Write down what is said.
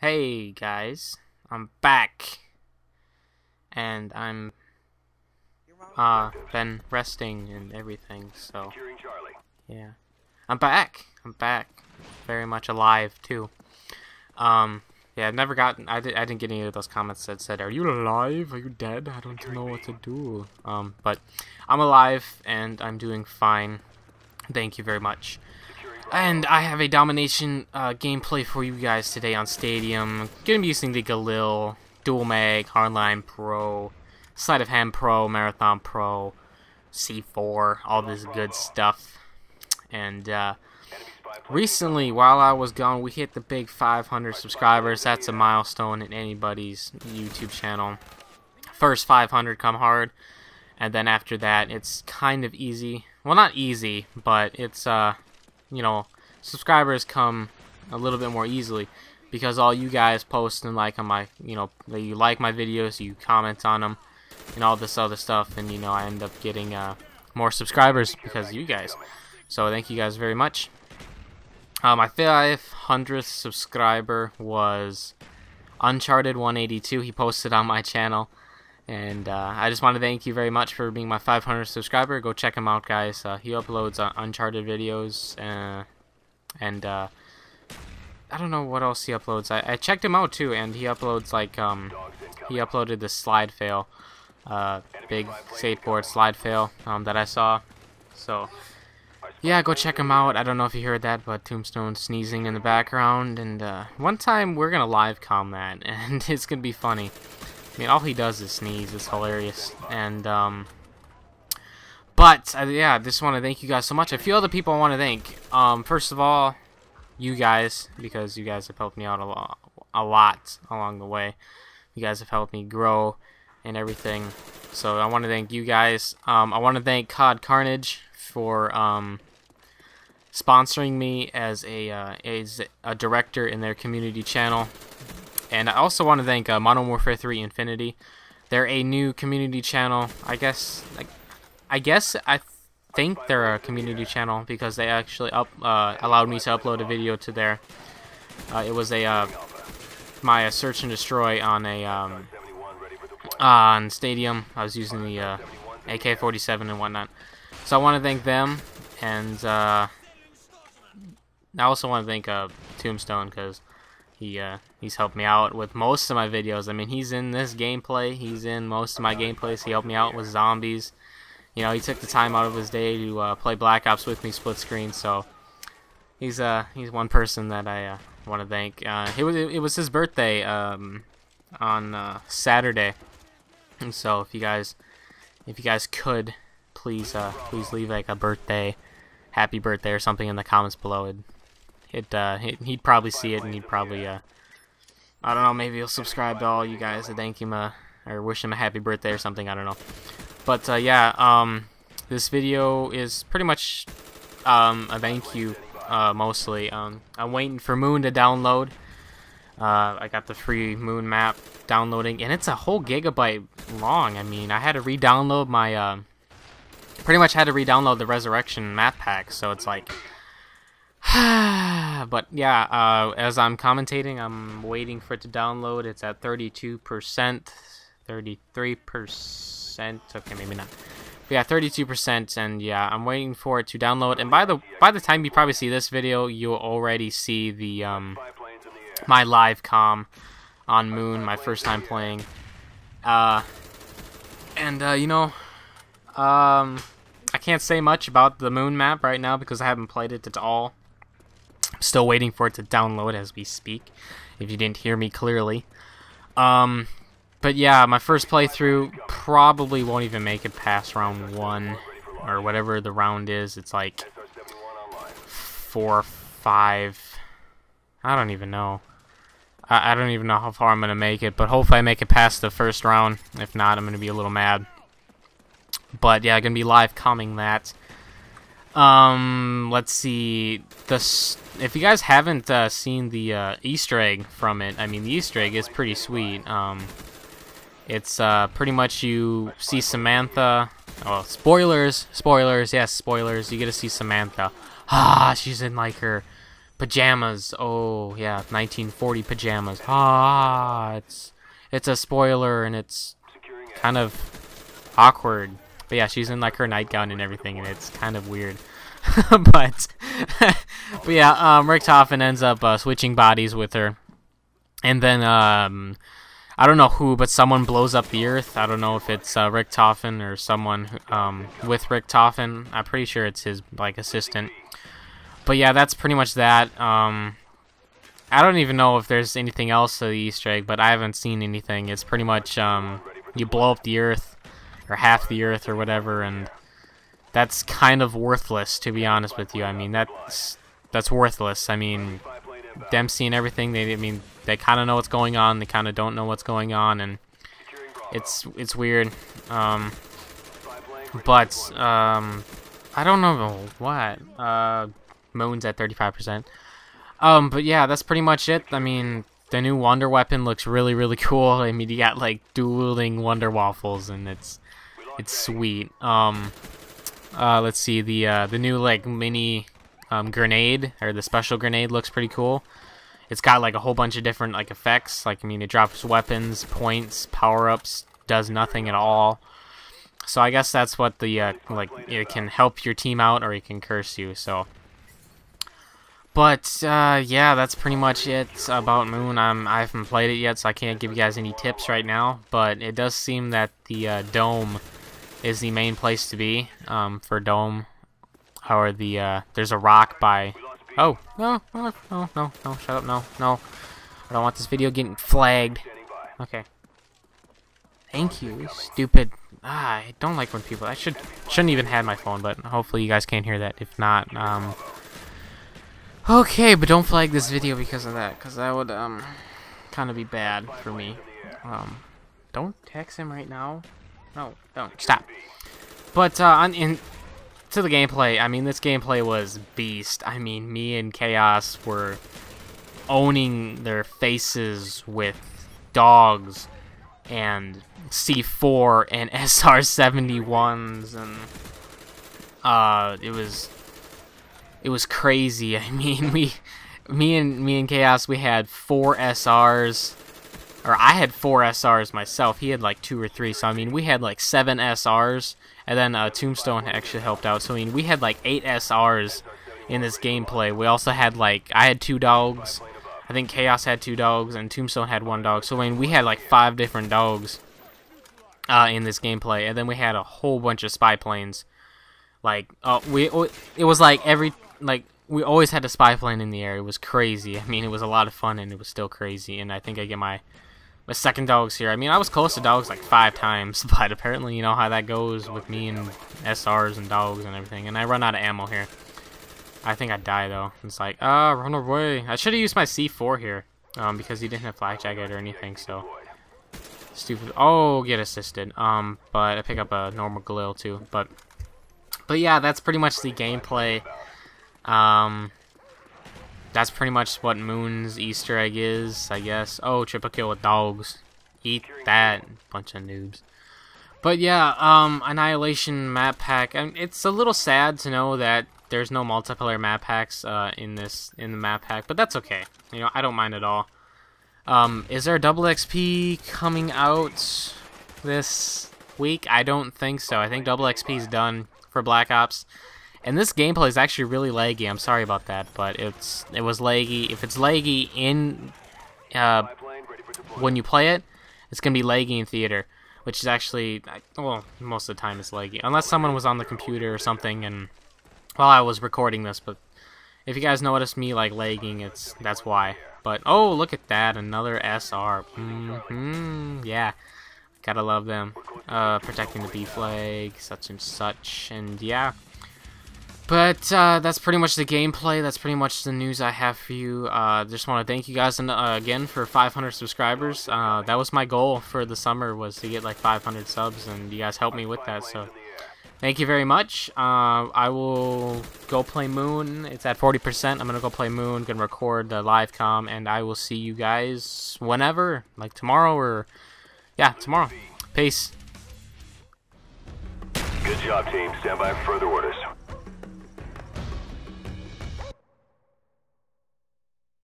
Hey guys, I'm back, and I'm uh been resting and everything. So yeah, I'm back. I'm back, very much alive too. Um, yeah, I've never gotten. I, did, I didn't get any of those comments that said, "Are you alive? Are you dead? I don't know what to do." Um, but I'm alive and I'm doing fine. Thank you very much. And I have a domination uh, gameplay for you guys today on Stadium. Gonna be using the Galil, Dual Mag, Hardline Pro, Sleight of Hand Pro, Marathon Pro, C4, all this good stuff. And uh, recently, while I was gone, we hit the big 500 subscribers. That's a milestone in anybody's YouTube channel. First 500 come hard, and then after that, it's kind of easy. Well, not easy, but it's uh you know, subscribers come a little bit more easily because all you guys post and like on my, you know, you like my videos, you comment on them, and all this other stuff, and you know, I end up getting uh, more subscribers because of you guys. So thank you guys very much. Uh, my 500th subscriber was Uncharted 182. He posted on my channel. And uh, I just want to thank you very much for being my 500 subscriber. Go check him out, guys. Uh, he uploads uh, Uncharted videos, uh, and uh, I don't know what else he uploads. I, I, checked him out too, and he uploads like um, he uploaded the slide fail, uh, big skateboard slide fail um, that I saw. So yeah, go check him out. I don't know if you heard that, but Tombstone sneezing in the background. And one time we're gonna live com that, and it's gonna be funny. I mean, all he does is sneeze. It's hilarious. And, um... But, uh, yeah, I just want to thank you guys so much. A few other people I want to thank. Um, first of all, you guys, because you guys have helped me out a lot, a lot along the way. You guys have helped me grow and everything. So I want to thank you guys. Um, I want to thank CoD Karnage for um, sponsoring me as a uh, as a director in their community channel. And I also want to thank uh, Modern Warfare 3 Insanity. They're a new community channel. I guess, like, I guess I think they're a community channel because they actually up uh, allowed me to upload a video to their. Uh, it was a uh, my uh, search and destroy on a um, on Stadium. I was using the uh, AK-47 and whatnot. So I want to thank them, and I also want to thank Tombstone because he uh, he's helped me out with most of my videos. I mean, he's in this gameplay. He's in most of my gameplays. He helped me out with zombies. You know, he took the time out of his day to uh, play Black Ops with me split screen. So he's uh he's one person that I uh, want to thank. Uh, it was it was his birthday um, on uh, Saturday, and so if you guys if you guys could please uh, please leave like a birthday happy birthday or something in the comments below. It'd it, uh, he'd probably see it and he'd probably, uh, I don't know, maybe he'll subscribe to all you guys to thank him, uh, or wish him a happy birthday or something, I don't know. But, uh, yeah, um, this video is pretty much, um, a thank you, uh, mostly. Um, I'm waiting for Moon to download. Uh, I got the free Moon map downloading, and it's a whole gigabyte long. I mean, I had to re-download my, uh, pretty much had to re-download the Resurrection map pack, so it's like, but yeah, uh, as I'm commentating, I'm waiting for it to download. It's at 32%, 33%. Okay, maybe not. But yeah, 32%, and yeah, I'm waiting for it to download. And by the by the time you probably see this video, you'll already see the um, my live com on Moon, my first time playing. Uh, and uh, you know, um, I can't say much about the Moon map right now because I haven't played it at all. I'm still waiting for it to download as we speak, if you didn't hear me clearly. Um, but yeah, my first playthrough probably won't even make it past round one, or whatever the round is. It's like four, five. I don't even know. I, I don't even know how far I'm gonna make it, but hopefully I make it past the first round. If not, I'm gonna be a little mad. But yeah, gonna be live coming that. Um, let's see. The if you guys haven't uh, seen the uh, Easter egg from it, I mean the Easter egg is pretty sweet. Um, it's uh, pretty much you see Samantha. Oh, spoilers! Spoilers! Yes, spoilers. You get to see Samantha. Ah, she's in like her pajamas. Oh yeah, 1940 pajamas. Ah, it's it's a spoiler and it's kind of awkward. But yeah, she's in like her nightgown and everything, and it's kind of weird. but but yeah, um, Richtofen ends up uh, switching bodies with her, and then um, I don't know who, but someone blows up the Earth. I don't know if it's uh, Richtofen or someone um, with Richtofen. I'm pretty sure it's his like assistant. But yeah, that's pretty much that. Um, I don't even know if there's anything else to the Easter egg, but I haven't seen anything. It's pretty much um, you blow up the Earth, or half the Earth, or whatever, and that's kind of worthless, to be honest with you. I mean, that's that's worthless. I mean, Dempsey and everything. They, I mean, they kind of know what's going on. They kind of don't know what's going on, and it's it's weird. Um, but um, I don't know what. Uh, Moon's at 35%. Um, but yeah, that's pretty much it. I mean, the new Wonder Weapon looks really, really cool. I mean, you got like dueling Wonder Waffles, and it's it's sweet. Um, uh, let's see the uh, the new like mini um, grenade or the special grenade looks pretty cool. It's got like a whole bunch of different like effects. Like I mean, it drops weapons, points, power ups, does nothing at all. So I guess that's what the uh, like it can help your team out or it can curse you. So but, uh, yeah, that's pretty much it about Moon. I'm, I haven't played it yet, so I can't give you guys any tips right now. But it does seem that the uh, Dome is the main place to be um, for Dome. Or the, uh, there's a rock by... Oh, no, no, no, no, no, shut up, no, no. I don't want this video getting flagged. Okay. Thank you, stupid. Ah, I don't like when people... I should, shouldn't even have my phone, but hopefully you guys can't hear that. If not, um... Okay, but don't flag this video because of that, because that would, um, kind of be bad for me. Um, don't text him right now. No, don't. Stop. But, uh, on, in, to the gameplay, I mean, this gameplay was beast. I mean, me and Chaos were owning their faces with dogs and C4 and SR-71s and, uh, it was it was crazy. I mean, we, me and me and Chaos, we had four SRs, or I had four SRs myself. He had like two or three. So I mean, we had like seven SRs, and then uh, Tombstone actually helped out. So I mean, we had like eight SRs in this gameplay. We also had like I had two dogs. I think Chaos had two dogs, and Tombstone had one dog. So I mean, we had like five different dogs uh, in this gameplay, and then we had a whole bunch of spy planes. Like, uh, we it was like every like we always had a spy plane in the air. It was crazy. I mean, it was a lot of fun, and it was still crazy. And I think I get my my second dogs here. I mean, I was close to dogs like five times, but apparently, you know how that goes with me and SRs and dogs and everything. And I run out of ammo here. I think I die though. It's like, ah, run away. I should have used my C4 here, um, because he didn't have flak jacket or anything. So stupid. Oh, get assisted. Um, but I pick up a normal Galil too. But but yeah, that's pretty much the gameplay. Um, that's pretty much what Moon's Easter egg is, I guess. Oh, triple kill with dogs. Eat that, bunch of noobs. But yeah, um, Annihilation map pack. And it's a little sad to know that there's no multiplayer map packs uh, in this in the map pack, but that's okay. You know, I don't mind at all. Um, is there a double XP coming out this week? I don't think so. I think double XP is done for Black Ops. And this gameplay is actually really laggy. I'm sorry about that, but it's it was laggy. If it's laggy in uh, when you play it, it's gonna be laggy in theater, which is actually well most of the time it's laggy, unless someone was on the computer or something and while I was recording this. But if you guys notice me like lagging, it's that's why. But oh look at that, another SR. Mm -hmm, yeah. Gotta love them. Uh, protecting the B flag, such and such, and yeah. But uh, that's pretty much the gameplay. That's pretty much the news I have for you. Uh, just want to thank you guys uh, again for 500 subscribers. Uh, that was my goal for the summer was to get like 500 subs, and you guys helped me with that. So thank you very much. Uh, I will go play Moon. It's at 40%. I'm gonna go play Moon. Gonna record the live com, and I will see you guys whenever, like tomorrow or yeah, tomorrow. Peace. Good job, team. Stand by for further orders.